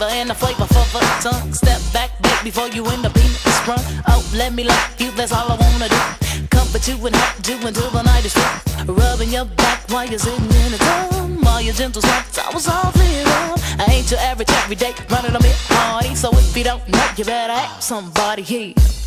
flavor and the flavor for the tongue. Step back, back before you end up being sprung. Oh, let me love you, that's all I wanna do. Comfort you and help you until the night is through. Rubbing your back while you're sitting in a tub. All your gentle sweats, I was all clear. I ain't your average everyday running a bit party. So if you don't know, you better ask somebody here.